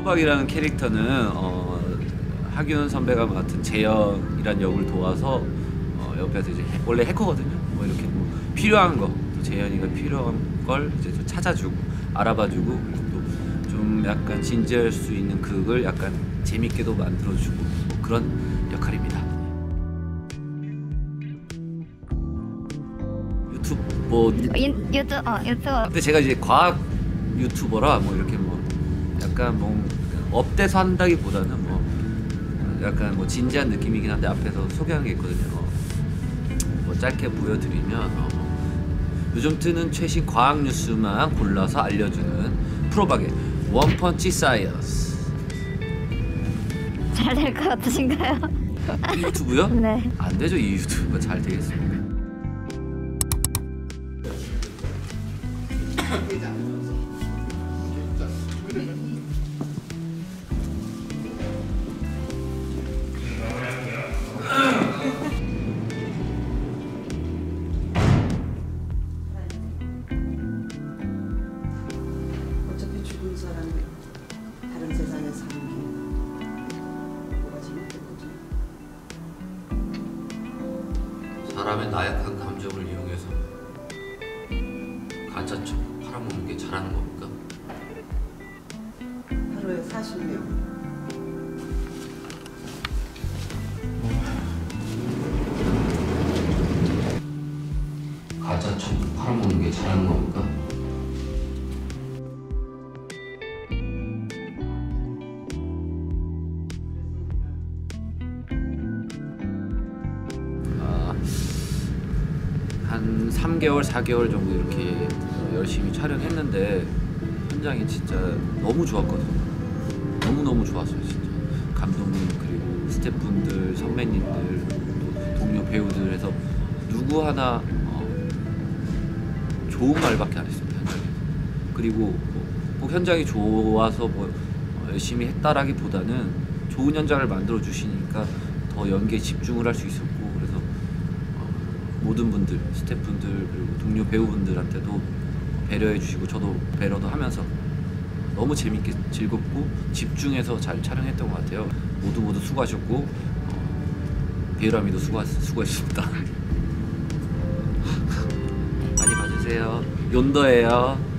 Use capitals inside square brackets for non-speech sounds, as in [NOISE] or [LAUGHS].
프로박이라는 캐릭터는 어, 하균 선배가 맡은 재현이란 역을 도와서 어, 옆에서 이제 해- 원래 해커거든요. 뭐 이렇게 뭐 필요한 거, 또 재현이가 필요한 걸 이제 좀 찾아주고 알아봐주고 그리고 또 좀 약간 진지할 수 있는 극을 약간 재밌게도 만들어주고 뭐 그런 역할입니다. 유튜브 뭐 유, 유튜 어 유튜버 근데 제가 이제 과학 유튜버라 뭐 이렇게 뭐 약간 뭐 up돼서 한다기보다는 뭐 약간 뭐 진지한 느낌이긴 한데 앞에서 소개하는 게 있거든요. 어, 뭐 짧게 보여드리면 어, 요즘 뜨는 최신 과학 뉴스만 골라서 알려주는 프로박의 one punch science 잘 될 것 같으신가요? 이 유튜브요? [LAUGHS] 네. 안 되죠 이 유튜브가 잘 되겠습니까? [LAUGHS] 사람의 나약한 감정을 이용해서 가짜처럼 팔아먹는 게 잘하는 겁니까? 하루에 40명 가짜처럼 팔아먹는 게 잘하는 겁니까? 한 3개월, 4개월 정도 이렇게 어, 열심히 촬영했는데 현장이 진짜 너무 좋았거든요. 너무너무 좋았어요, 진짜. 감독님 그리고 스태프분들, 선배님들, 또 동료 배우들 해서 누구 하나 어, 좋은 말밖에 안 했습니다, 현장에서. 그리고 뭐, 꼭 현장이 좋아서 뭐 어, 열심히 했다라기보다는 좋은 현장을 만들어 주시니까 더 연기에 집중을 할 수 있었고 모든 분들 스태프분들 그리고 동료 배우분들한테도 배려해 주시고 저도 배려도 하면서 너무 재밌게 즐겁고 집중해서 잘 촬영했던 것 같아요 모두 모두 수고하셨고 어, 비에라미도 수고 수고했습니다 [LAUGHS] 많이 봐주세요. 용더예요.